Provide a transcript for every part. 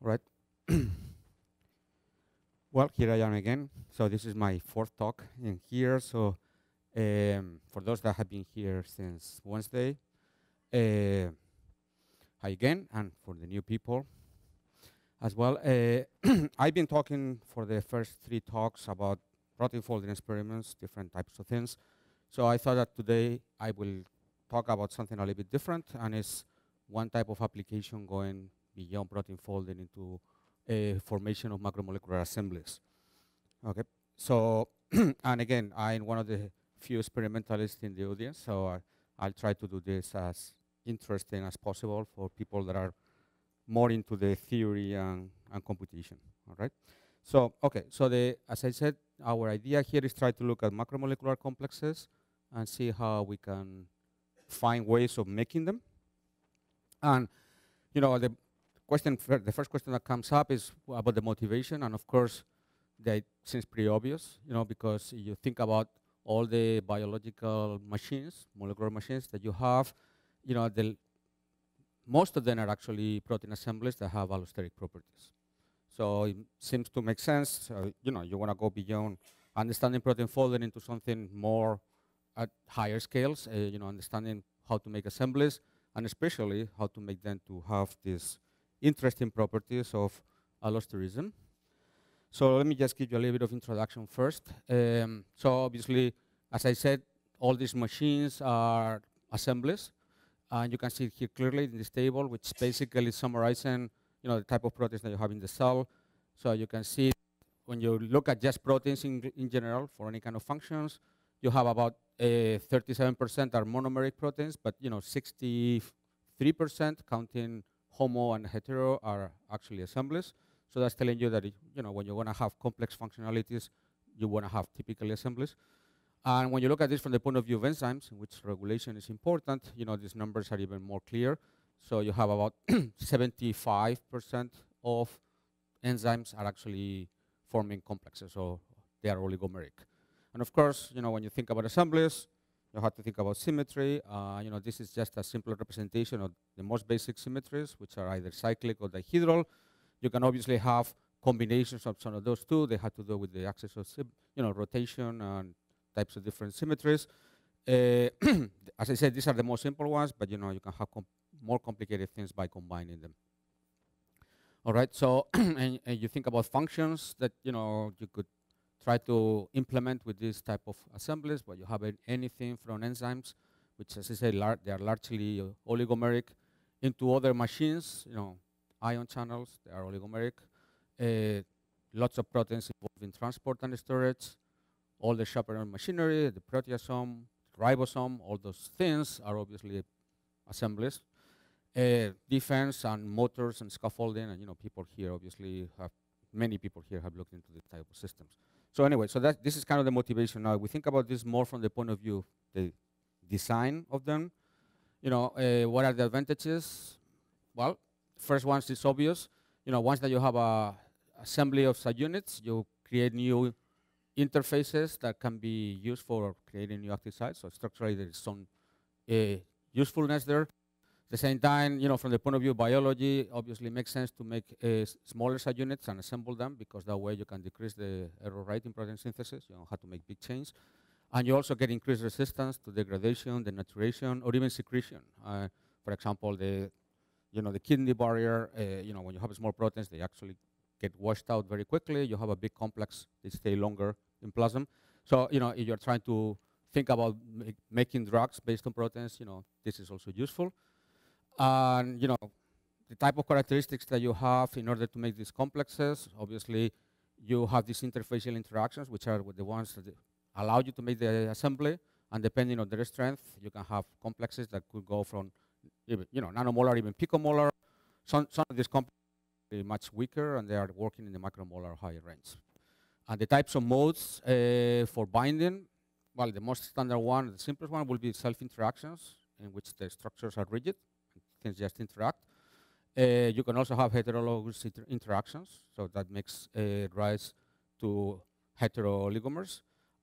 right? well, here I am again. So this is my fourth talk in here. So um, for those that have been here since Wednesday, uh, hi again, and for the new people as well. Uh, I've been talking for the first three talks about protein folding experiments, different types of things. So I thought that today I will talk about something a little bit different, and it's one type of application going beyond protein folding into a formation of macromolecular assemblies. Okay, so and again, I'm one of the few experimentalists in the audience, so I, I'll try to do this as interesting as possible for people that are more into the theory and, and computation. All right. So okay. So the as I said, our idea here is try to look at macromolecular complexes and see how we can find ways of making them. And you know the question, the first question that comes up is about the motivation, and of course, that seems pretty obvious, you know, because you think about all the biological machines, molecular machines that you have, you know, the most of them are actually protein assemblies that have allosteric properties. So it seems to make sense. Uh, you know, you want to go beyond understanding protein folding into something more at higher scales. Uh, you know, understanding how to make assemblies, and especially how to make them to have these interesting properties of allosterism. So let me just give you a little bit of introduction first. Um, so obviously, as I said, all these machines are assemblies. And you can see here clearly in this table, which basically summarizing you know, the type of proteins that you have in the cell. So you can see when you look at just proteins in, in general for any kind of functions, you have about 37% uh, are monomeric proteins, but you know 63% counting homo and hetero are actually assemblies. So that's telling you that you know when you want to have complex functionalities, you want to have typically assemblies. And when you look at this from the point of view of enzymes, in which regulation is important, you know these numbers are even more clear. So you have about 75% of enzymes are actually forming complexes, so they are oligomeric. And of course, you know when you think about assemblies, you have to think about symmetry. Uh, you know, this is just a simple representation of the most basic symmetries, which are either cyclic or dihedral. You can obviously have combinations of some of those two. They have to do with the axis of, you know, rotation and types of different symmetries. Uh, as I said, these are the most simple ones, but you know, you can have more complicated things by combining them. All right, so and, and you think about functions that you know you could try to implement with this type of assemblies, but you have anything from enzymes, which as I say, they are largely uh, oligomeric, into other machines, you know, ion channels, they are oligomeric, uh, lots of proteins involved in transport and storage, all the chaperone machinery, the proteasome, ribosome, all those things are obviously assemblies. Uh, defense and motors and scaffolding, and you know, people here obviously have, many people here have looked into this type of systems. So anyway, so that this is kind of the motivation. Now we think about this more from the point of view of the design of them. You know, uh, what are the advantages? Well, first one is obvious. You know, once that you have a assembly of subunits, you create new interfaces that can be used for creating new active sites. So structurally, there is some uh, usefulness there. At the same time, you know, from the point of view of biology, obviously makes sense to make uh, smaller subunits and assemble them because that way you can decrease the error rate in protein synthesis. You don't have to make big changes. And you also get increased resistance to degradation, denaturation, or even secretion. Uh, for example, the you know the kidney barrier. Uh, you know when you have small proteins, they actually get washed out very quickly. You have a big complex; they stay longer in plasma. So you know if you're trying to think about making drugs based on proteins, you know this is also useful. And you know, the type of characteristics that you have in order to make these complexes, obviously, you have these interfacial interactions, which are the ones that allow you to make the assembly. And depending on their strength, you can have complexes that could go from, you know, nanomolar, even picomolar. Some, some of these complexes are much weaker, and they are working in the micromolar higher range. And the types of modes uh, for binding, well, the most standard one, the simplest one, will be self-interactions, in which the structures are rigid things just interact. Uh, you can also have heterologous inter interactions, so that makes uh, rise to heterooligomers.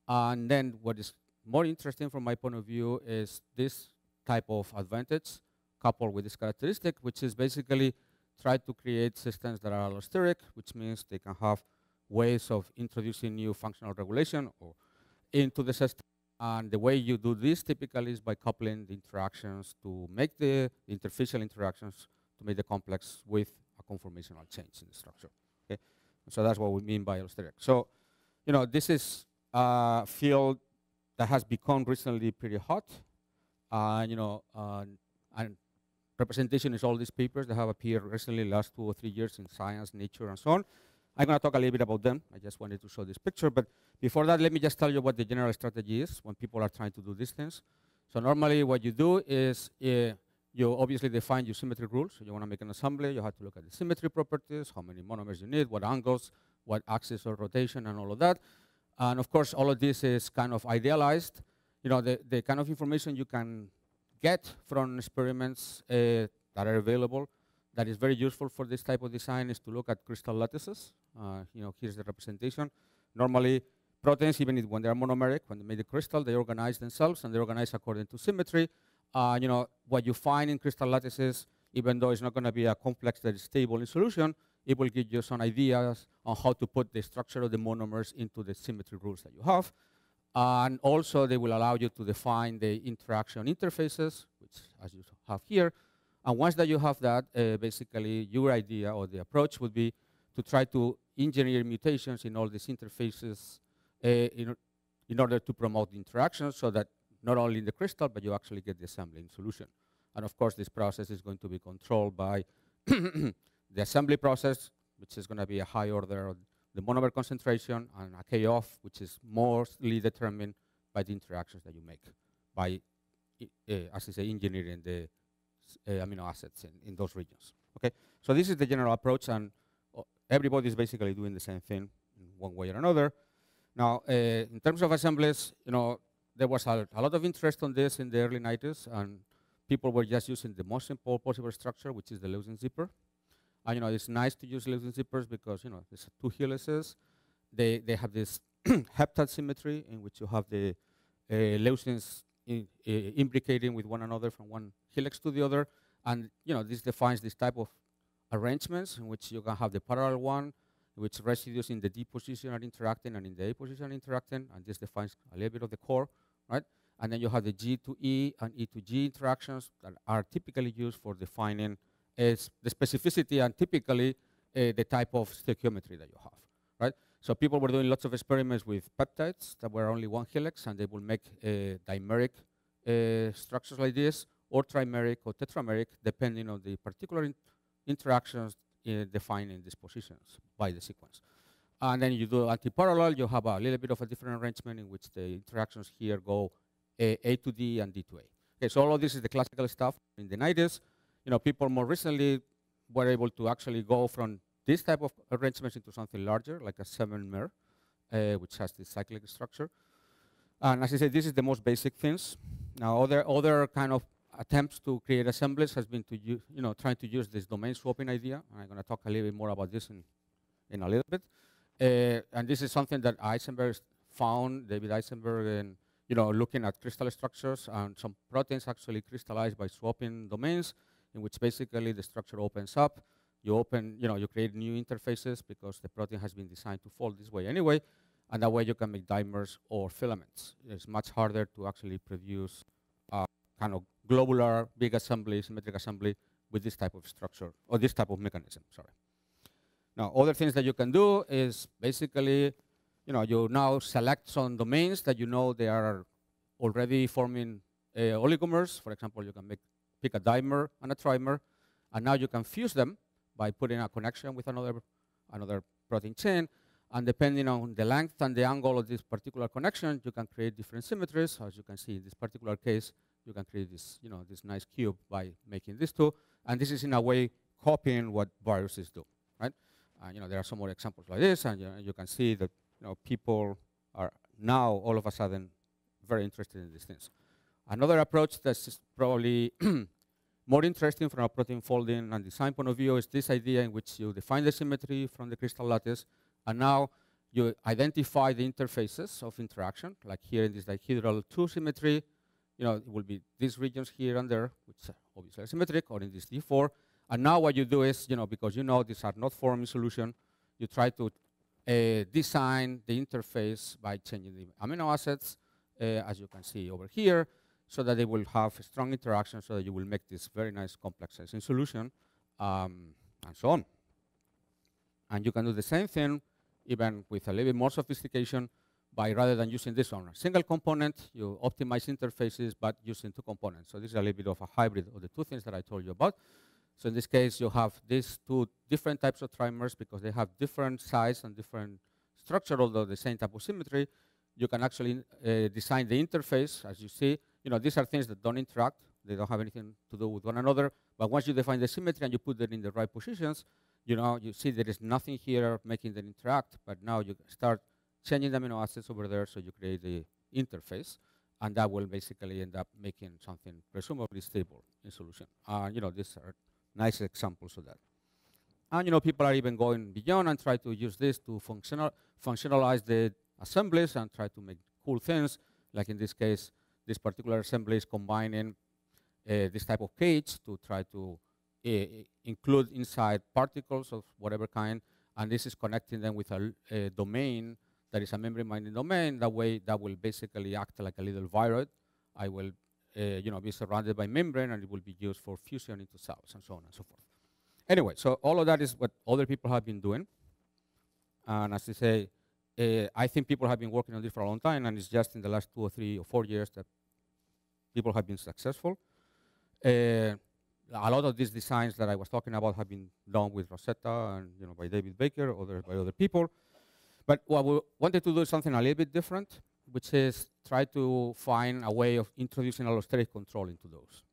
And then what is more interesting from my point of view is this type of advantage coupled with this characteristic, which is basically try to create systems that are allosteric, which means they can have ways of introducing new functional regulation or into the system. And the way you do this typically is by coupling the interactions to make the interfacial interactions to make the complex with a conformational change in the structure. Okay, so that's what we mean by allosteric. So, you know, this is a field that has become recently pretty hot. Uh, you know, uh, and representation is all these papers that have appeared recently, last two or three years in Science, Nature, and so on. I'm going to talk a little bit about them. I just wanted to show this picture. But before that, let me just tell you what the general strategy is when people are trying to do these things. So normally what you do is uh, you obviously define your symmetry rules. So you want to make an assembly, you have to look at the symmetry properties, how many monomers you need, what angles, what axis of rotation, and all of that. And of course, all of this is kind of idealized. You know, the, the kind of information you can get from experiments uh, that are available that is very useful for this type of design is to look at crystal lattices. Uh, you know, here's the representation. Normally, proteins, even when they are monomeric, when they make the crystal, they organize themselves and they organize according to symmetry. Uh, you know, what you find in crystal lattices, even though it's not going to be a complex that is stable in solution, it will give you some ideas on how to put the structure of the monomers into the symmetry rules that you have. And also, they will allow you to define the interaction interfaces, which, as you have here. And once that you have that, uh, basically, your idea or the approach would be to try to engineer mutations in all these interfaces uh, in, in order to promote the interactions so that not only in the crystal, but you actually get the assembling solution. And of course, this process is going to be controlled by the assembly process, which is going to be a high order of the monomer concentration, and a K-off, which is mostly determined by the interactions that you make by, uh, as I say, engineering the amino acids in, in those regions. Okay, so this is the general approach, and uh, everybody is basically doing the same thing in one way or another. Now, uh, in terms of assemblies, you know, there was a, a, lot of interest on this in the early 90s, and people were just using the most simple possible structure, which is the Leucine zipper. And you know, it's nice to use Leucine zippers because you know there's two helices. They they have this heptad symmetry in which you have the uh, leucines in, uh, imbricating with one another from one helix to the other, and you know this defines this type of arrangements in which you can have the parallel one, which residues in the D position are interacting and in the A position are interacting, and this defines a little bit of the core, right? And then you have the G to E and E to G interactions that are typically used for defining is the specificity and typically uh, the type of stoichiometry that you have, right? So people were doing lots of experiments with peptides that were only one helix, and they would make uh, dimeric uh, structures like this, or trimeric or tetrameric, depending on the particular in interactions defining these positions by the sequence. And then you do anti-parallel, you have a little bit of a different arrangement in which the interactions here go A, a to D and D to A. Okay, so all of this is the classical stuff in the 90s you know, people more recently were able to actually go from this type of arrangements into something larger, like a seven mer, uh, which has this cyclic structure. And as I said, this is the most basic things. Now, other other kind of attempts to create assemblies has been to use, you know, trying to use this domain swapping idea. And I'm going to talk a little bit more about this in, in a little bit. Uh, and this is something that Eisenberg found, David Eisenberg, and you know, looking at crystal structures, and some proteins actually crystallize by swapping domains in which basically the structure opens up. You open, you know, you create new interfaces because the protein has been designed to fold this way anyway, and that way you can make dimers or filaments. It's much harder to actually produce a kind of globular big assembly, symmetric assembly with this type of structure or this type of mechanism. Sorry. Now, other things that you can do is basically, you know, you now select some domains that you know they are already forming uh, oligomers. For example, you can make pick a dimer and a trimer, and now you can fuse them by putting a connection with another, another protein chain, and depending on the length and the angle of this particular connection, you can create different symmetries. As you can see in this particular case, you can create this, you know, this nice cube by making these two. And this is in a way copying what viruses do, right? Uh, you know, there are some more examples like this, and you, know, you can see that you know people are now all of a sudden very interested in these things. Another approach that's probably more interesting from a protein folding and design point of view is this idea in which you define the symmetry from the crystal lattice, and now you identify the interfaces of interaction, like here in this dihedral 2 symmetry, you know, it will be these regions here and there, which are obviously or in this D4, And now what you do is, you know, because you know these are not forming solution, you try to uh, design the interface by changing the amino acids, uh, as you can see over here, so that they will have a strong interaction so that you will make this very nice complex sensing solution, um, and so on. And you can do the same thing even with a little bit more sophistication by rather than using this on a single component, you optimize interfaces, but using two components. So this is a little bit of a hybrid of the two things that I told you about. So in this case, you have these two different types of trimers because they have different size and different structure, although the same type of symmetry. You can actually uh, design the interface, as you see. You know, these are things that don't interact. They don't have anything to do with one another. But once you define the symmetry and you put them in the right positions, you know, you see there is nothing here making them interact, but now you start changing the amino acids over there so you create the interface, and that will basically end up making something presumably stable in solution. Uh, you know, these are nice examples of that. And you know, people are even going beyond and try to use this to functional functionalize the assemblies and try to make cool things. Like in this case, this particular assembly is combining uh, this type of cage to try to uh, include inside particles of whatever kind, and this is connecting them with a, a domain that is a membrane-binding domain. That way, that will basically act like a little viroid. I will uh, you know, be surrounded by membrane and it will be used for fusion into cells and so on and so forth. Anyway, so all of that is what other people have been doing. And as I say, uh, I think people have been working on this for a long time, and it's just in the last two or three or four years that people have been successful. Uh, a lot of these designs that I was talking about have been done with Rosetta and you know by David Baker, others by other people. But what we wanted to do is something a little bit different which is try to find a way of introducing allosteric control into those.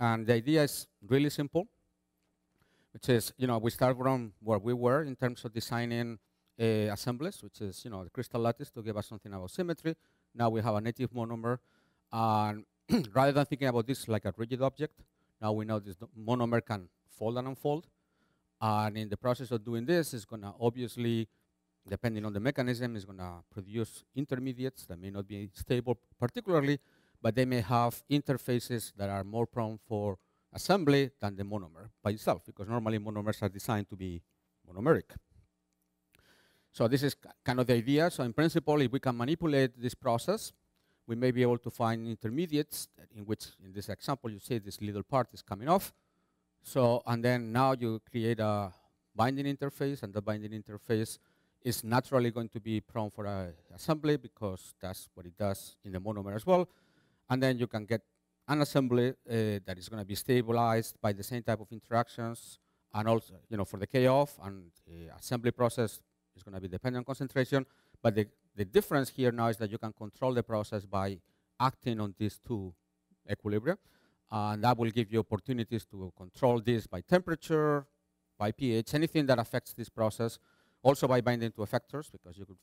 And the idea is really simple, which is, you know, we start from where we were in terms of designing uh, assemblies, which is, you know, the crystal lattice to give us something about symmetry. Now we have a native monomer. And rather than thinking about this like a rigid object, now we know this monomer can fold and unfold. And in the process of doing this, it's going to obviously, depending on the mechanism, is going to produce intermediates that may not be stable particularly, but they may have interfaces that are more prone for assembly than the monomer by itself, because normally monomers are designed to be monomeric. So this is kind of the idea. So in principle, if we can manipulate this process, we may be able to find intermediates in which, in this example, you see this little part is coming off. So, and then now you create a binding interface, and the binding interface is naturally going to be prone for uh, assembly because that's what it does in the monomer as well. And then you can get an assembly uh, that is going to be stabilized by the same type of interactions, and also, you know, for the K-off and assembly process is going to be dependent on concentration, but the the difference here now is that you can control the process by acting on these two equilibria. And that will give you opportunities to control this by temperature, by pH, anything that affects this process. Also by binding to effectors, because you could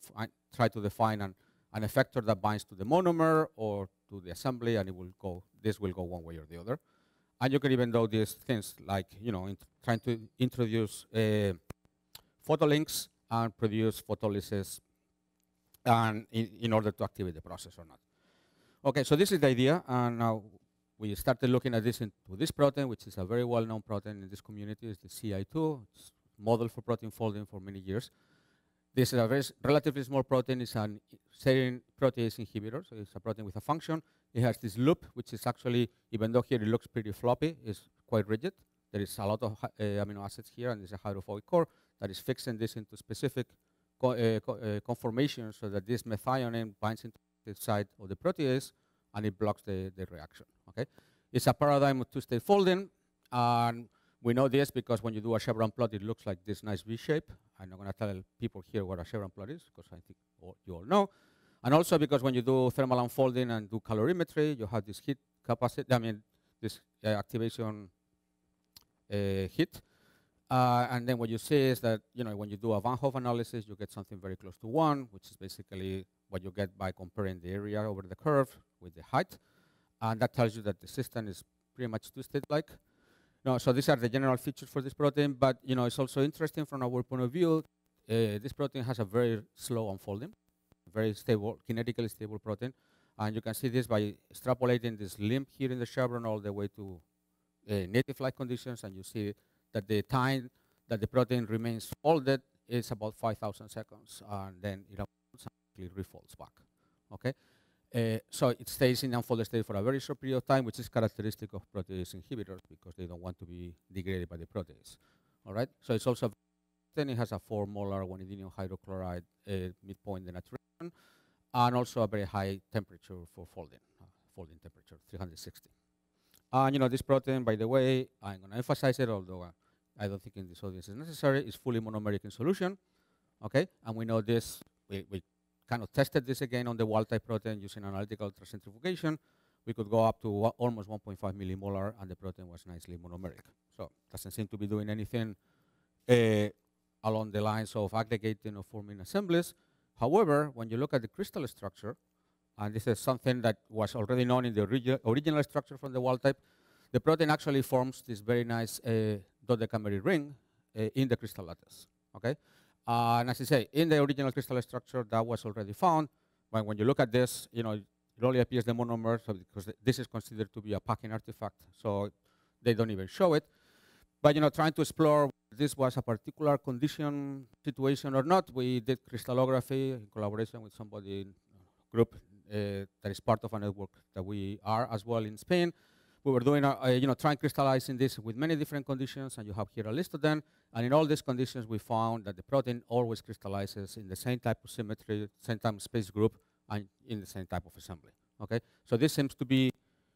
try to define an, an effector that binds to the monomer or to the assembly, and it will go. This will go one way or the other. And you can even do these things like, you know, trying to introduce uh, photolinks and produce photolysis and in, in order to activate the process or not. Okay, so this is the idea, and now we started looking at this into this protein, which is a very well-known protein in this community, is the CI2. It's model for protein folding for many years. This is a very relatively small protein. It's an serine protease inhibitor, so it's a protein with a function. It has this loop, which is actually, even though here it looks pretty floppy, is quite rigid. There is a lot of uh, amino acids here, and there's a hydrophobic core that is fixing this into specific co uh, co uh, conformation so that this methionine binds into the side of the protease and it blocks the, the reaction. Okay, It's a paradigm of two-state folding, and we know this because when you do a chevron plot, it looks like this nice V shape. I'm not going to tell people here what a chevron plot is because I think all, you all know. And also because when you do thermal unfolding and do calorimetry, you have this heat capacity, I mean, this uh, activation uh, heat. Uh, and then what you see is that, you know, when you do a Van Hoff analysis, you get something very close to one, which is basically what you get by comparing the area over the curve with the height. And that tells you that the system is pretty much two-state-like. No, so these are the general features for this protein, but you know, it's also interesting from our point of view. Uh, this protein has a very slow unfolding. very stable, kinetically stable protein. And you can see this by extrapolating this limb here in the chevron all the way to uh, native-like conditions, and you see that the time that the protein remains folded is about 5,000 seconds, and then it refolds back. Okay, uh, so it stays in unfolded state for a very short period of time, which is characteristic of protease inhibitors because they don't want to be degraded by the protease. All right, so it's also then it has a 4 molar guanidinium hydrochloride uh, midpoint denaturation, and also a very high temperature for folding, uh, folding temperature, 360. And you know, this protein, by the way, I'm going to emphasize it, although uh, I don't think in this audience is necessary, is fully monomeric in solution. Okay, and we know this, we, we kind of tested this again on the wild type protein using analytical ultracentrifugation. We could go up to almost 1.5 millimolar, and the protein was nicely monomeric. So it doesn't seem to be doing anything uh, along the lines of aggregating or forming assemblies. However, when you look at the crystal structure, and this is something that was already known in the origi original structure from the wild type, the protein actually forms this very nice uh, dodecameric ring uh, in the crystal lattice. Okay, uh, and as I say, in the original crystal structure, that was already found. But when you look at this, you know, it only appears the monomer so because th this is considered to be a packing artifact, so they don't even show it. But you know, trying to explore this was a particular condition situation or not, we did crystallography in collaboration with somebody in group uh, that is part of a network that we are as well in Spain. We were doing, uh, you know, trying crystallizing this with many different conditions, and you have here a list of them. And in all these conditions, we found that the protein always crystallizes in the same type of symmetry, same of space group, and in the same type of assembly. Okay, so this seems to be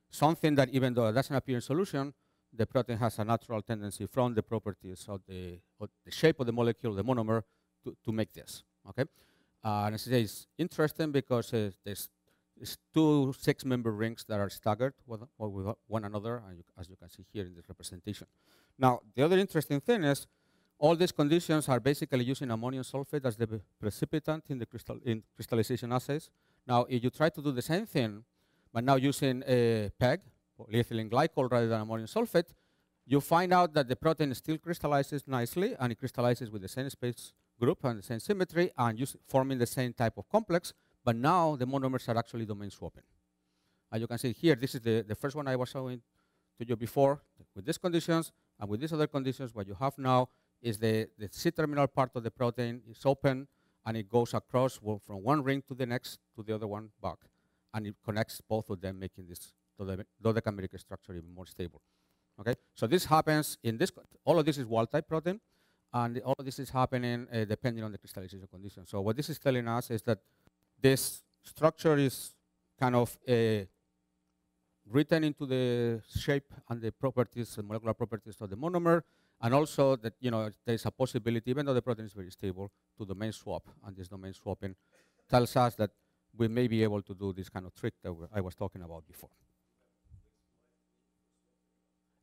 something that even though it doesn't appear in solution, the protein has a natural tendency from the properties of the, of the shape of the molecule, the monomer, to, to make this. Okay, uh, and as I say, it's interesting because uh, there's, there's, two six-member rings that are staggered with, with one another, you, as you can see here in this representation. Now, the other interesting thing is all these conditions are basically using ammonium sulfate as the precipitant in the crystal in crystallization assays. Now, if you try to do the same thing, but now using a PEG, polyethylene glycol rather than ammonium sulfate, you find out that the protein still crystallizes nicely, and it crystallizes with the same space group and the same symmetry, and forming the same type of complex, but now the monomers are actually domain swapping. As you can see here, this is the, the first one I was showing to you before. With these conditions and with these other conditions, what you have now is the, the C-terminal part of the protein is open, and it goes across from one ring to the next to the other one back, and it connects both of them, making this dodecameric structure even more stable. Okay, so this happens in this. All of this is wild-type protein, and all of this is happening uh, depending on the crystallization condition. So what this is telling us is that this structure is kind of uh, written into the shape and the properties, the molecular properties of the monomer, and also that you know there is a possibility, even though the protein is very stable, to domain swap, and this domain swapping tells us that we may be able to do this kind of trick that I was talking about before.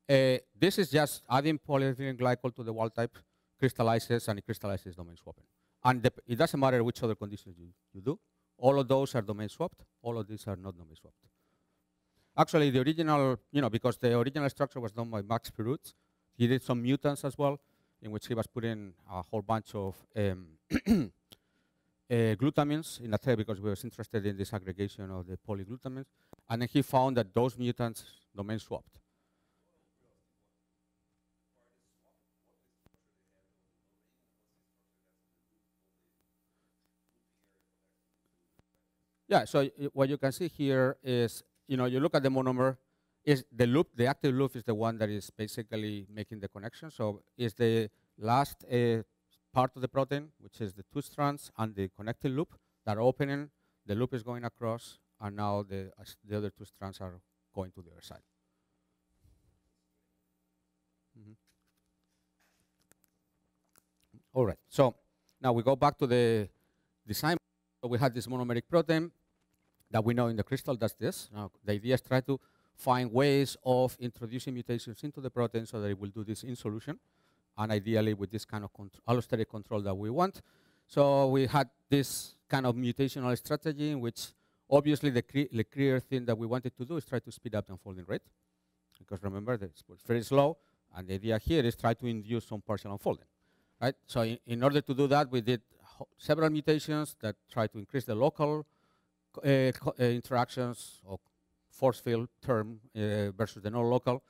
Uh, this is just adding polyethylene glycol to the wild type, crystallizes, and it crystallizes domain swapping. And it doesn't matter which other conditions you, you do. All of those are domain swapped. All of these are not domain swapped. Actually, the original, you know, because the original structure was done by Max Perutz, he did some mutants as well, in which he was putting a whole bunch of um, uh, glutamines in a tail because we were interested in this aggregation of the polyglutamines. And then he found that those mutants domain swapped. Yeah, so what you can see here is, you know, you look at the monomer, is the loop, the active loop is the one that is basically making the connection. So is the last uh, part of the protein, which is the two strands and the connecting loop that are opening, the loop is going across, and now the, uh, the other two strands are going to the other side. Mm -hmm. All right, so now we go back to the design. So we had this monomeric protein that we know in the crystal does this. Ah, now, the idea is try to find ways of introducing mutations into the protein so that it will do this in solution, and ideally with this kind of allosteric control that we want. So we had this kind of mutational strategy in which obviously the, cre the clear thing that we wanted to do is try to speed up the unfolding rate. Because remember, it's very slow, and the idea here is try to induce some partial unfolding. Right? So in, in order to do that, we did several mutations that try to increase the local interactions or force field term uh, versus the non-local.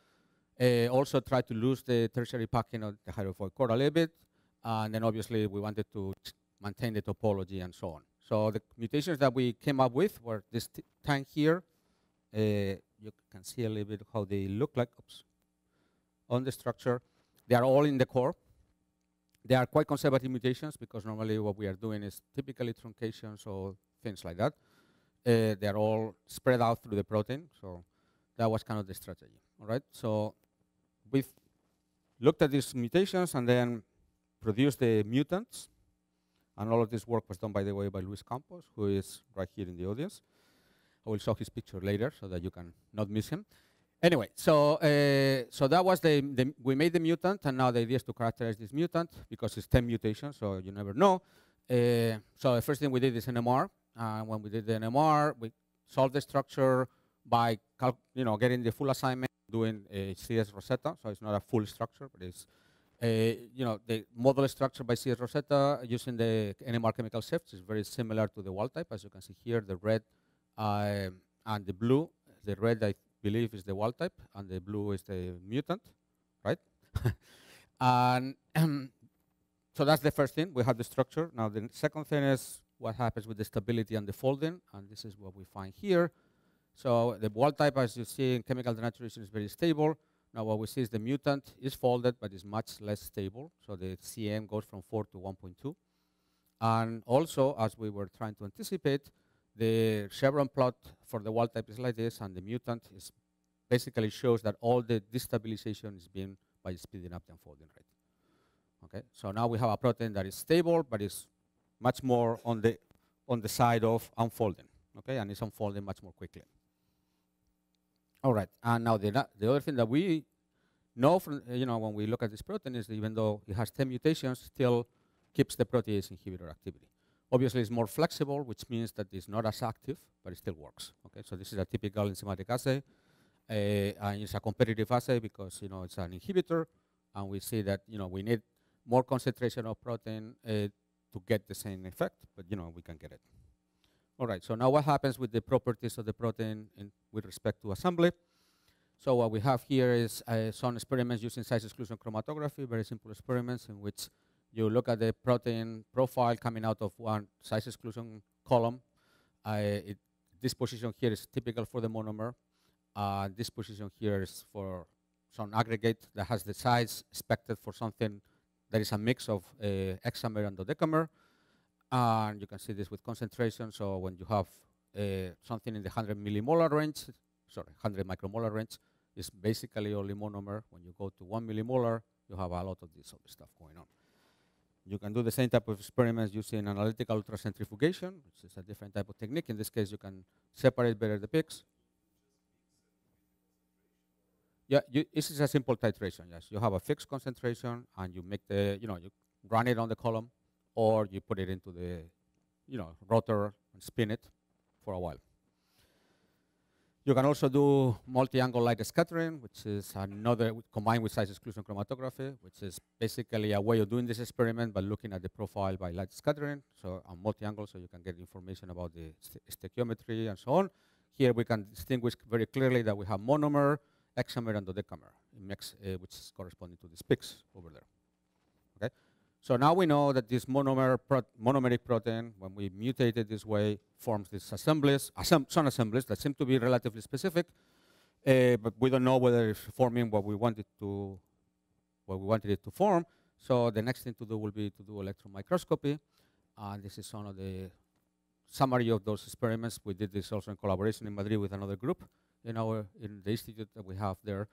Also try to lose the tertiary packing of the hydrophobic core a little bit. And then obviously we wanted to maintain the topology and so on. So the mutations that we came up with were this tank here. Uh, you can see a little bit how they look like oops, on the structure. They are all in the core. They are quite conservative mutations because normally what we are doing is typically truncations or things like that. Uh, they're all spread out through the protein, so that was kind of the strategy. All right, so we've looked at these mutations and then produced the mutants, and all of this work was done, by the way, by Luis Campos, who is right here in the audience. I will show his picture later so that you can not miss him. Anyway, so uh, so that was the, the, we made the mutant, and now the idea is to characterize this mutant because it's 10 mutations, so you never know. Uh, so the first thing we did is NMR. Uh, when we did the NMR, we solved the structure by you know getting the full assignment, doing a CS Rosetta. So it's not a full structure, but it's uh, you know the model structure by CS Rosetta using the NMR chemical shifts is very similar to the wild type, as you can see here. The red uh, and the blue. The red I believe is the wild type, and the blue is the mutant, right? and so that's the first thing. We have the structure. Now the second thing is what happens with the stability and the folding, and this is what we find here. So the wild type, as you see in chemical denaturation, is very stable. Now what we see is the mutant is folded, but is much less stable. So the CM goes from 4 to 1.2. And also, as we were trying to anticipate, the chevron plot for the wild type is like this, and the mutant is basically shows that all the destabilization is being by speeding up the unfolding rate. Okay, so now we have a protein that is stable, but is much more on the on the side of unfolding. Okay, and it's unfolding much more quickly. All right, and now the the other thing that we know from you know when we look at this protein is even though it has 10 mutations, still keeps the protease inhibitor activity. Obviously, it's more flexible, which means that it's not as active, but it still works. Okay, so this is a typical enzymatic assay, uh, and it's a competitive assay because you know it's an inhibitor, and we see that you know we need more concentration of protein uh, to get the same effect, but you know we can get it. All right. So now what happens with the properties of the protein with respect to assembly? So what we have here is uh, some experiments using size exclusion chromatography, very simple experiments in which you look at the protein profile coming out of one size exclusion column. Uh, it, this position here is typical for the monomer. Uh, this position here is for some aggregate that has the size expected for something that is a mix of uh, hexamer and dodecamer. And you can see this with concentration. So when you have uh, something in the 100 millimolar range, sorry, 100 micromolar range, is basically only monomer. When you go to 1 millimolar, you have a lot of this other stuff going on. You can do the same type of experiments using analytical ultracentrifugation, which is a different type of technique. In this case, you can separate better the peaks. Yeah, you, this is a simple titration, yes. You have a fixed concentration, and you make the, you know, you run it on the column, or you put it into the, you know, rotor and spin it for a while. You can also do multi-angle light scattering, which is another, combined with size exclusion chromatography, which is basically a way of doing this experiment by looking at the profile by light scattering, so on multi-angle, so you can get information about the st stoichiometry and so on. Here we can distinguish very clearly that we have monomer, hexamer, and dodecamer, mix, uh, which is corresponding to these peaks over there. Okay. So now we know that this monomer pro monomeric protein, when we mutate it this way, forms these assemblies, assemb some assemblies that seem to be relatively specific, uh, but we don't know whether it's forming what we wanted to, what we wanted it to form. So the next thing to do will be to do electron microscopy, and this is one of the summary of those experiments. We did this also in collaboration in Madrid with another group in our in the institute that we have there.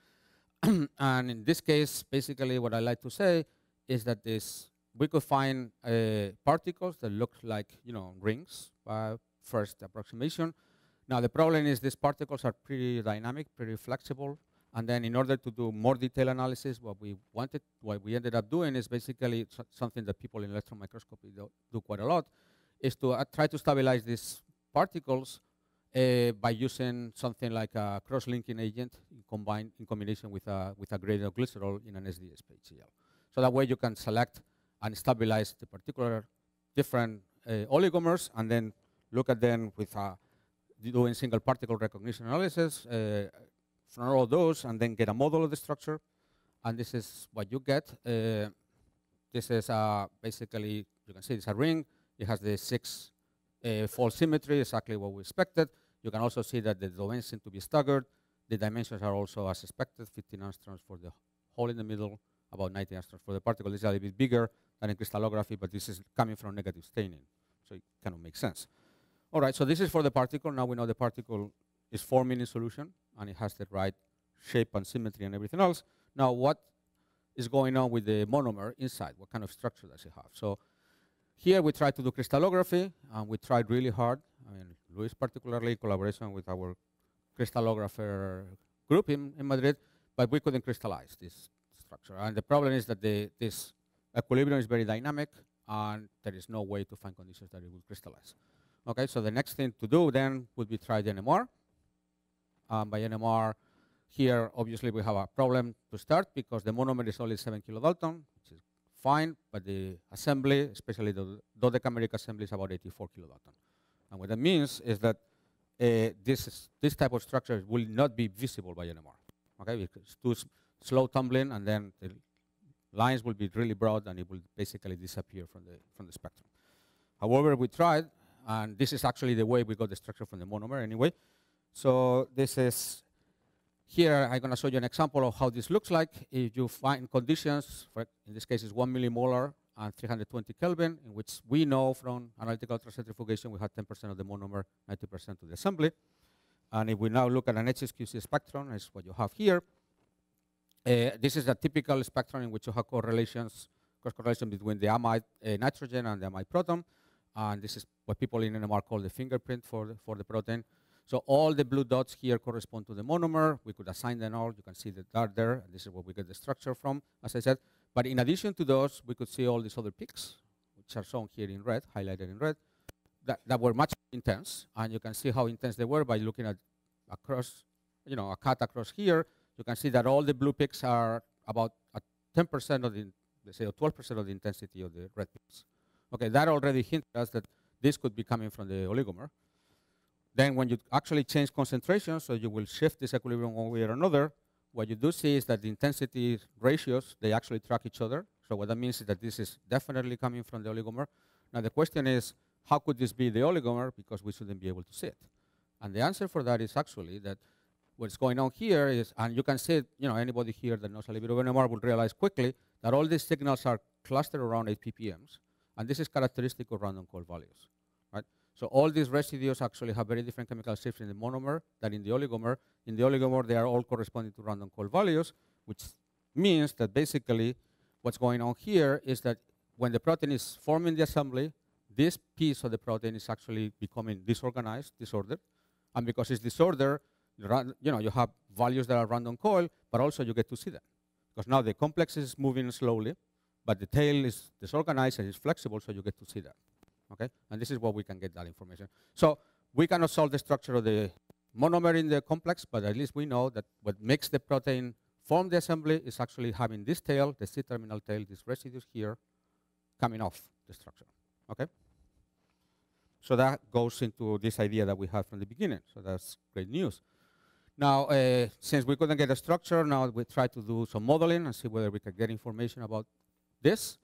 and in this case, basically, what I like to say is that this we could find uh, particles that look like, you know, rings by first approximation. Now the problem is these particles are pretty dynamic, pretty flexible, and then in order to do more detailed analysis, what we wanted, what we ended up doing is basically something that people in electron microscopy do, do quite a lot, is to uh, try to stabilize these particles uh, by using something like a cross-linking agent in, combined, in combination with a, with a gradient of glycerol in an SDS HCl. So that way you can select and stabilize the particular different uh, oligomers and then look at them with uh, doing single particle recognition analysis uh, from all those and then get a model of the structure. And this is what you get. Uh, this is basically, you can see it's a ring. It has the six uh, fold symmetry, exactly what we expected. You can also see that the domains seem to be staggered. The dimensions are also as expected, 15 angstroms for the hole in the middle, about 90 angstroms for the particle. This is a little bit bigger than in crystallography, but this is coming from negative staining, so it kind of makes sense. All right, so this is for the particle. Now we know the particle is forming in solution, and it has the right shape and symmetry and everything else. Now, what is going on with the monomer inside? What kind of structure does it have? So here we try to do crystallography, and we tried really hard. I mean, Luis particularly collaboration with our crystallographer group in, in Madrid, but we couldn't crystallize this structure. And the problem is that the, this equilibrium is very dynamic, and there is no way to find conditions that it will crystallize. Okay, so the next thing to do then would be try the NMR. Um, by NMR, here obviously we have a problem to start because the monomer is only 7 kilodalton, which is fine, but the assembly, especially the dodecameric assembly, is about 84 kilodalton. And what that means is that uh, this, this type of structure will not be visible by NMR. Okay, it's too slow tumbling, and then the lines will be really broad, and it will basically disappear from the, from the spectrum. However, we tried, and this is actually the way we got the structure from the monomer anyway. So this is, here I'm going to show you an example of how this looks like. If you find conditions, for in this case it's 1 millimolar and 320 Kelvin, in which we know from analytical ultracentrifugation we had 10% of the monomer, 90% of the assembly. And if we now look at an HSQC spectrum, is what you have here. Uh, this is a typical spectrum in which you have correlations, cross correlation between the amide uh, nitrogen and the amide proton. And this is what people in NMR call the fingerprint for the, for the protein. So all the blue dots here correspond to the monomer. We could assign them all. You can see that are there. And this is where we get the structure from, as I said. But in addition to those, we could see all these other peaks, which are shown here in red, highlighted in red, that, that were much intense. And you can see how intense they were by looking at across, you know, a cut across here. You can see that all the blue peaks are about 10% of the, let's say, 12% of the intensity of the red peaks. Okay, that already hints us that this could be coming from the oligomer. Then when you actually change concentration, so you will shift this equilibrium one way or another, what you do see is that the intensity ratios, they actually track each other. So what that means is that this is definitely coming from the oligomer. Now the question is, how could this be the oligomer? Because we shouldn't be able to see it. And the answer for that is actually that what's going on here is, and you can see it, you know, anybody here that knows a little bit of NMR will realize quickly that all these signals are clustered around 8 ppms. And this is characteristic of random coil values? So all these residues actually have very different chemical shifts in the monomer than in the oligomer. In the oligomer, they are all corresponding to random coil values, which means that basically what's going on here is that when the protein is forming the assembly, this piece of the protein is actually becoming disorganized, disordered. And because it's disordered, you know, you have values that are random coil, but also you get to see them. Because now the complex is moving slowly, but the tail is disorganized and it's flexible, so you get to see that. Okay, and this is where we can get that information. So we cannot solve the structure of the monomer in the complex, but at least we know that what makes the protein form the assembly is actually having this tail, the C-terminal tail, these residues here, coming off the structure. Okay. So that goes into this idea that we had from the beginning. So that's great news. Now, uh, since we couldn't get a structure, now we try to do some modeling and see whether we can get information about this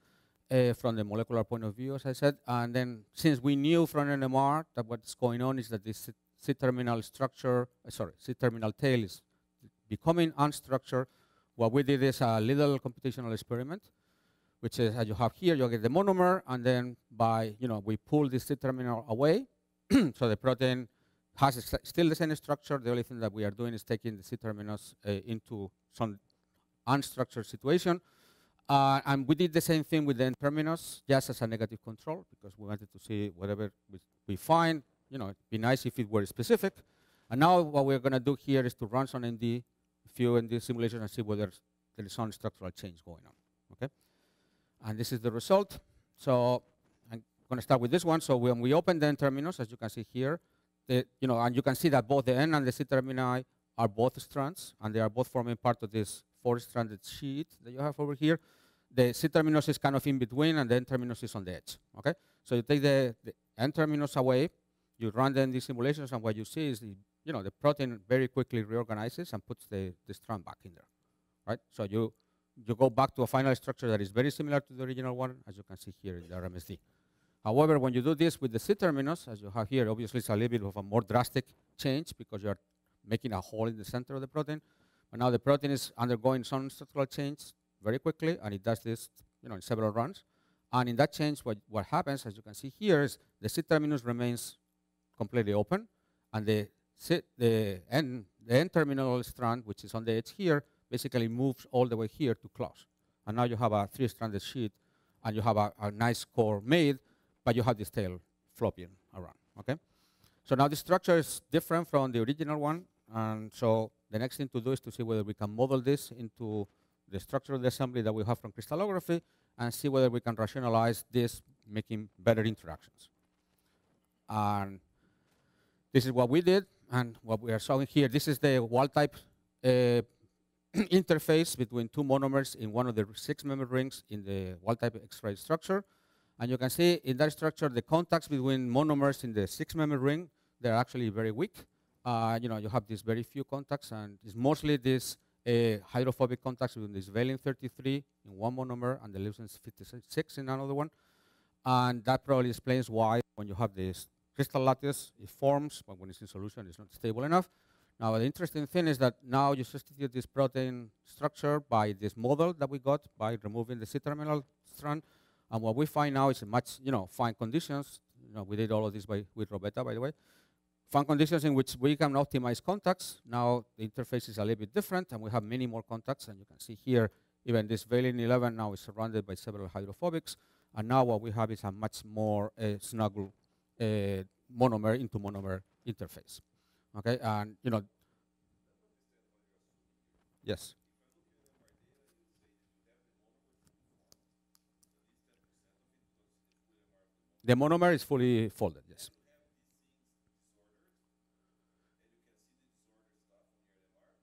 uh, from the molecular point of view, as I said. And then since we knew from NMR that what's going on is that this C-terminal structure, uh, sorry, C-terminal tail is becoming unstructured, what we did is a little computational experiment, which is as you have here, you get the monomer, and then by, you know, we pull this C-terminal away, so the protein has still the same structure. The only thing that we are doing is taking the C-terminus uh, into some unstructured situation. Uh, and we did the same thing with the N-terminus, just as a negative control, because we wanted to see whatever we, we find. You know, it'd be nice if it were specific. And now what we're going to do here is to run some ND, few ND simulations and see whether there is some structural change going on. Okay, and this is the result. So I'm going to start with this one. So when we open the N-terminus, as you can see here, the, you know, and you can see that both the N and the C termini are both strands, and they are both forming part of this four-stranded sheet that you have over here. the C terminus is kind of in between, and the N terminus is on the edge. Okay, so you take the, the N terminus away, you run then these simulations, and what you see is the you know the protein very quickly reorganizes and puts the, the strand back in there, right? So you you go back to a final structure that is very similar to the original one, as you can see here in the RMSD. However, when you do this with the C terminus, as you have here, obviously it's a little bit of a more drastic change because you are making a hole in the center of the protein. But now the protein is undergoing some structural change very quickly, and it does this you know, in several runs. And in that change, what, what happens, as you can see here, is the C terminus remains completely open, and the, C, the, N, the N terminal strand, which is on the edge here, basically moves all the way here to close. And now you have a three-stranded sheet, and you have a, a nice core made, but you have this tail flopping around, okay? So now the structure is different from the original one, and so the next thing to do is to see whether we can model this into the structure of the assembly that we have from crystallography and see whether we can rationalize this, making better interactions. And this is what we did, and what we are showing here. This is the wild-type uh, interface between two monomers in one of the six member rings in the wild-type X-ray structure. And you can see in that structure, the contacts between monomers in the six-member ring, they're actually very weak. Uh, you know, you have these very few contacts, and it's mostly these uh, hydrophobic contacts between this valine 33 in one monomer and the leucine 56 in another one. And that probably explains why when you have this crystal lattice, it forms, but when it's in solution, it's not stable enough. Now, the interesting thing is that now you substitute this protein structure by this model that we got by removing the C-terminal strand. And what we find now is a much, you know, fine conditions. You know, we did all of this by, with Robetta, by the way fun conditions in which we can optimize contacts. Now the interface is a little bit different, and we have many more contacts. And you can see here, even this valine 11 now is surrounded by several hydrophobics. And now what we have is a much more uh, snuggle uh, monomer into monomer interface. Okay, and you know, yes. The monomer is fully folded, yes.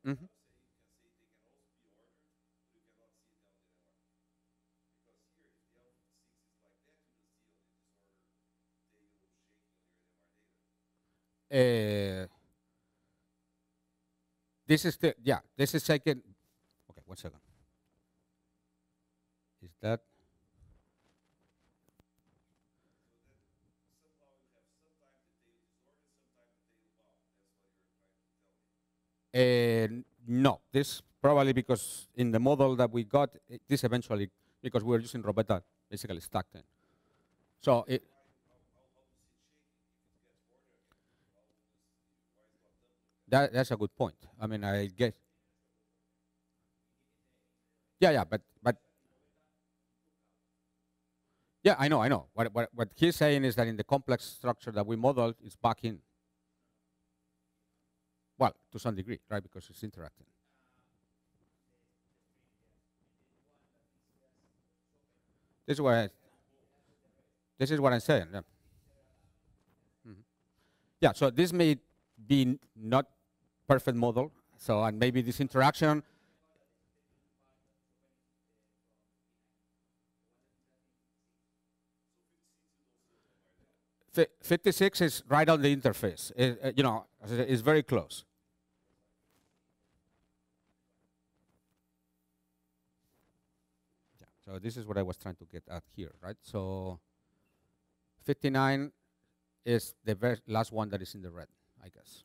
Mm -hmm. Uh, this is the yeah this is second okay one second is that Uh, no, this probably because in the model that we got, this eventually, because we are using Robetta basically stacked in. So it, that, that's a good point. I mean, I guess. Yeah, yeah, but but yeah, I know, I know. What what what he's saying is that in the complex structure that we modeled, it's back in. Well, to some degree, right, because it's interacting. This is what I, this is what I'm saying. Yeah. Mm -hmm. yeah. So this may be not perfect model. So and maybe this interaction. F 56 is right on the interface. It, uh, you know, it's very close. So this is what I was trying to get at here, right? So 59 is the last one that is in the red, I guess.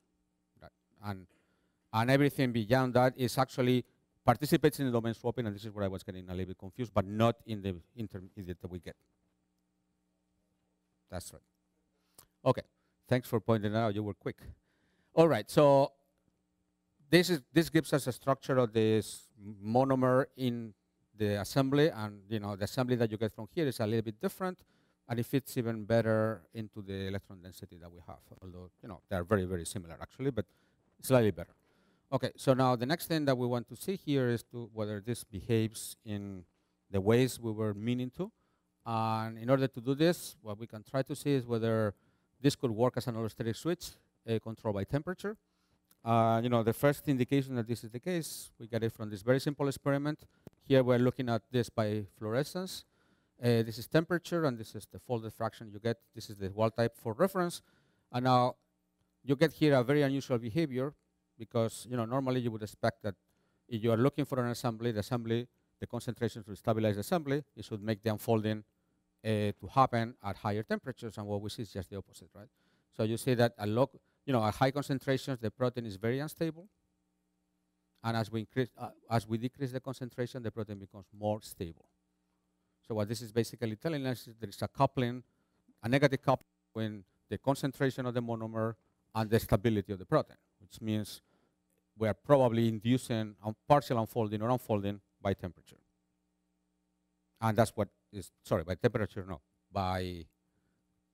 Right. And, and everything beyond that is actually participates in the domain swapping, and this is where I was getting a little bit confused, but not in the intermediate that we get. That's right. Okay, thanks for pointing out. You were quick. All right, so this is this gives us a structure of this monomer in the assembly, and you know the assembly that you get from here is a little bit different, and it fits even better into the electron density that we have. Although you know they are very very similar actually, but slightly better. Okay, so now the next thing that we want to see here is to whether this behaves in the ways we were meaning to. And in order to do this, what we can try to see is whether this could work as an allosteric switch uh, controlled by temperature. Uh, you know, the first indication that this is the case, we get it from this very simple experiment. Here we're looking at this by fluorescence. Uh, this is temperature, and this is the folded fraction you get. This is the wild type for reference. And now you get here a very unusual behavior because you know normally you would expect that if you are looking for an assembly, the assembly, the concentration to stabilize the assembly, it should make the unfolding uh, to happen at higher temperatures, and what we see is just the opposite, right? So you see that a low, you know, at high concentrations, the protein is very unstable, and as we increase, uh, as we decrease the concentration, the protein becomes more stable. So what this is basically telling us is there is a coupling, a negative coupling between the concentration of the monomer and the stability of the protein, which means we are probably inducing a partial unfolding or unfolding by temperature. And that's what is, sorry, by temperature, no, by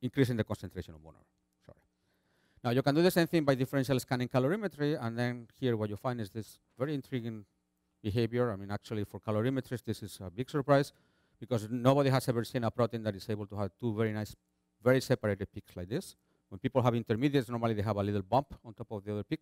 increasing the concentration of monomer. Now you can do the same thing by differential scanning calorimetry, and then here what you find is this very intriguing behavior. I mean, actually for calorimetrists, this is a big surprise because nobody has ever seen a protein that is able to have two very nice, very separated peaks like this. When people have intermediates, normally they have a little bump on top of the other peak.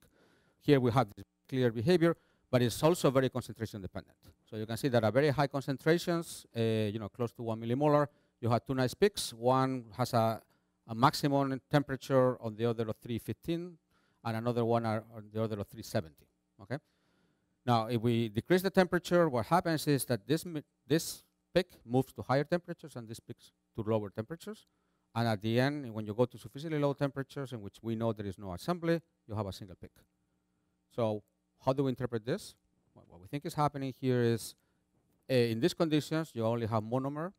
Here we have this clear behavior, but it's also very concentration dependent. So you can see that at very high concentrations, uh, you know, close to one millimolar, you have two nice peaks. One has a, a maximum temperature on the order of 315, and another one on the order of 370. Okay. Now, if we decrease the temperature, what happens is that this this peak moves to higher temperatures, and this peaks to lower temperatures. And at the end, when you go to sufficiently low temperatures in which we know there is no assembly, you have a single peak. So how do we interpret this? Well, what we think is happening here is, uh, in these conditions, you only have monomer.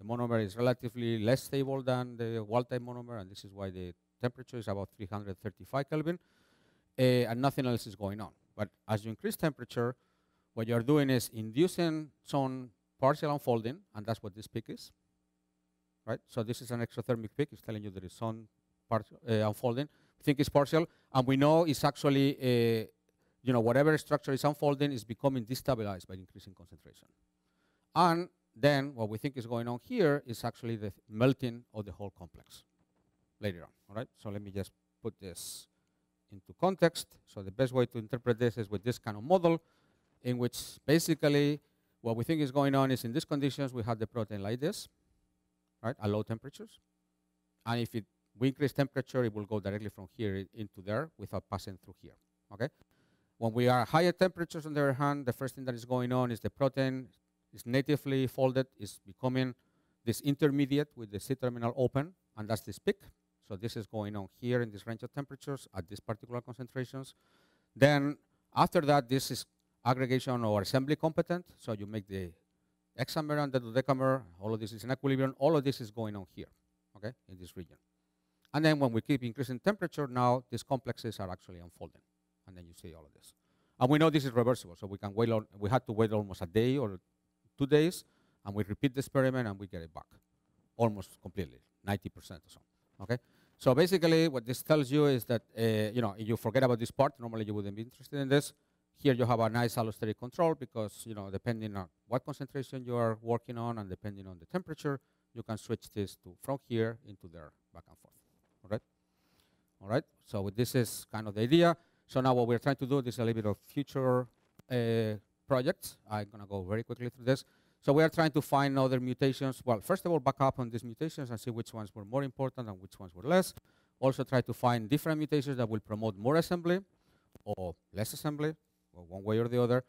The monomer is relatively less stable than the wild-type monomer, and this is why the temperature is about 335 Kelvin, uh, and nothing else is going on. But as you increase temperature, what you're doing is inducing some partial unfolding, and that's what this peak is. Right? So this is an exothermic peak. It's telling you there is some partial uh, unfolding. We think it's partial, and we know it's actually uh, you know, whatever structure is unfolding is becoming destabilized by increasing concentration. And then what we think is going on here is actually the melting of the whole complex later on, all right? So let me just put this into context. So the best way to interpret this is with this kind of model in which basically what we think is going on is in these conditions we have the protein like this, right, at low temperatures. And if it, we increase temperature, it will go directly from here into there without passing through here, okay? When we are higher temperatures, on the other hand, the first thing that is going on is the protein is natively folded, is becoming this intermediate with the C-terminal open, and that's this peak. So this is going on here in this range of temperatures at these particular concentrations. Then after that, this is aggregation or assembly competent. So you make the hexamer and the dodecamer. All of this is in equilibrium. All of this is going on here, okay, in this region. And then when we keep increasing temperature, now these complexes are actually unfolding and then you see all of this. And we know this is reversible, so we can wait. On, we had to wait almost a day or two days, and we repeat the experiment and we get it back, almost completely, 90% or so. Okay. So basically, what this tells you is that uh, you know if you forget about this part, normally you wouldn't be interested in this. Here you have a nice allosteric control because you know depending on what concentration you are working on and depending on the temperature, you can switch this to from here into there back and forth. All right. All right. So this is kind of the idea. So now what we're trying to do is a little bit of future uh, projects. I'm going to go very quickly through this. So we are trying to find other mutations. Well, first of all, back up on these mutations and see which ones were more important and which ones were less. Also try to find different mutations that will promote more assembly or less assembly, or one way or the other.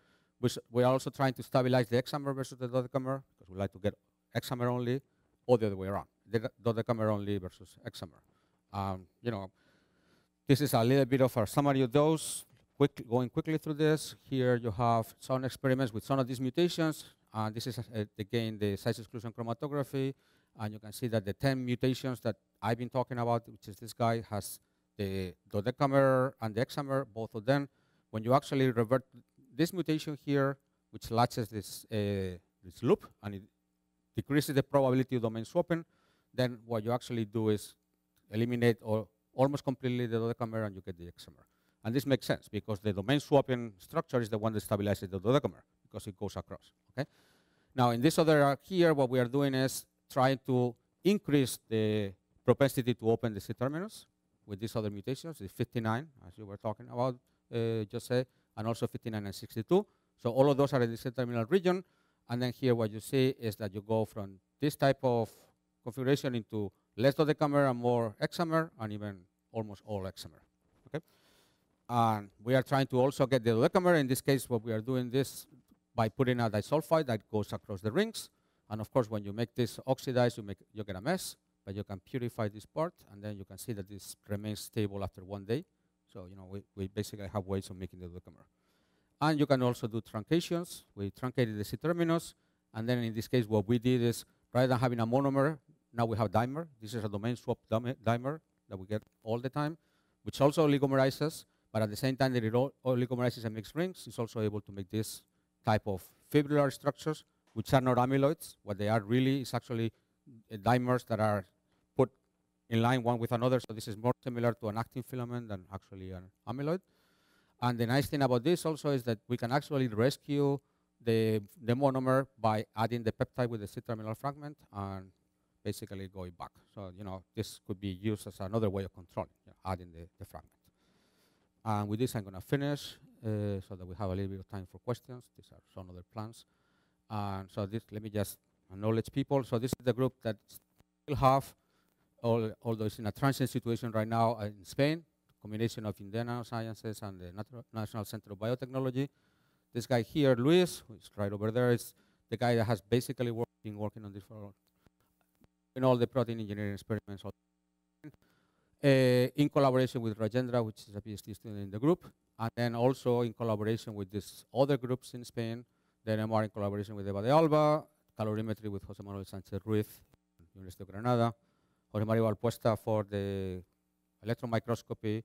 We are also trying to stabilize the hexamer versus the dodecamer, because we like to get hexamer only, or the other way around, the dodecamer only versus hexamer. Um, you know, this is a little bit of a summary of those. Quick, going quickly through this, here you have some experiments with some of these mutations. Uh, this is, uh, again, the size exclusion chromatography. And you can see that the 10 mutations that I've been talking about, which is this guy, has the dodecamer and the hexamer, both of them. When you actually revert this mutation here, which latches this, uh, this loop, and it decreases the probability of domain swapping, then what you actually do is eliminate or almost completely the dodecamer and you get the hexamer. And this makes sense because the domain swapping structure is the one that stabilizes the dodecamer because it goes across. Okay. Now in this other here, what we are doing is trying to increase the propensity to open the C-terminus with these other mutations, the 59, as you were talking about uh, Jose, and also 59 and 62. So all of those are in the C-terminal region. And then here what you see is that you go from this type of configuration into less dodecamer and more hexamer, and even almost all hexamer. Okay? And we are trying to also get the dodecamer. In this case, what we are doing this by putting a disulfide that goes across the rings. And of course, when you make this oxidized, you, make, you get a mess, but you can purify this part, and then you can see that this remains stable after one day. So, you know, we, we basically have ways of making the dodecamer. And you can also do truncations. We truncated the C-terminus, and then in this case, what we did is, rather than having a monomer, now we have dimer. This is a domain swap dimer that we get all the time, which also oligomerizes, but at the same time that it oligomerizes and makes rings, it's also able to make this type of fibrillar structures, which are not amyloids. What they are really is actually uh, dimers that are put in line one with another. So this is more similar to an actin filament than actually an amyloid. And the nice thing about this also is that we can actually rescue the, the monomer by adding the peptide with the C-terminal fragment and basically going back. So, you know, this could be used as another way of controlling, you know, adding the, the fragment. And with this, I'm going to finish uh, so that we have a little bit of time for questions. These are some other plans. And so this, let me just acknowledge people. So this is the group that still have, all, although it's in a transient situation right now uh, in Spain, combination of IMDEA Nanosciences and the National Center of Biotechnology. This guy here, Luis, who's right over there, is the guy that has basically work, been working on this for all the protein engineering experiments. In collaboration with Rajendra, which is a PhD student in the group, and then also in collaboration with these other groups in Spain, the NMR in collaboration with Eva de Alba, calorimetry with Jose Manuel Sanchez Ruiz, University of Granada, Jose Maria Valpuesta for the electron microscopy,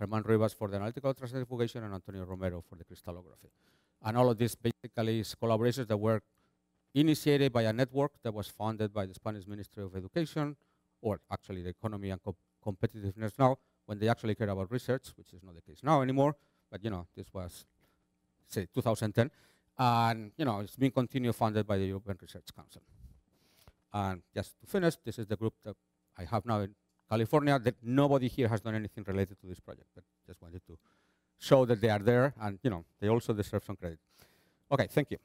Germán Rivas for the analytical ultracentrifugation, and Antonio Romero for the crystallography. And all of this basically is collaborations that were initiated by a network that was funded by the Spanish Ministry of Education, or actually the economy and co competitiveness now, when they actually care about research, which is not the case now anymore. But you know, this was say 2010, and you know, it's been continued funded by the European Research Council. And just to finish, this is the group that I have now in California. That nobody here has done anything related to this project, but just wanted to show that they are there, and you know, they also deserve some credit. Okay, thank you.